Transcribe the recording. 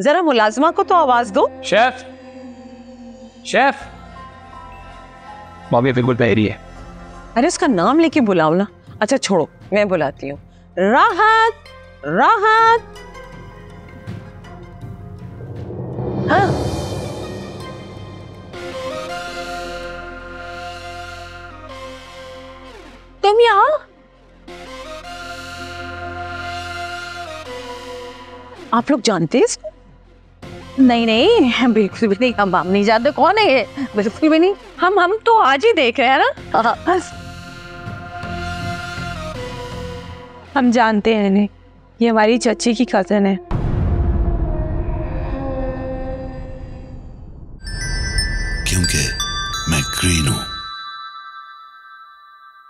जरा मुलाजमा को तो आवाज़ दो। Chef chef. मम्मी बिल्कुल बहरी है। अरे उसका नाम लेके बुलाओ ना। अच्छा छोड़ो मैं बुलाती हूँ। राहत राहत। हाँ। तुम यहाँ? आप लोग जानते हैं इसको नहीं नहीं बिल्कुल भी नहीं हम हम नहीं जानते कौन है ये। बिल्कुल भी नहीं। हम हम तो आज ही देख रहे हैं ना। हाँ, हम जानते हैं इन्हें ये हमारी चची की कज़न है। क्योंकि मैं ग्रीन हूँ।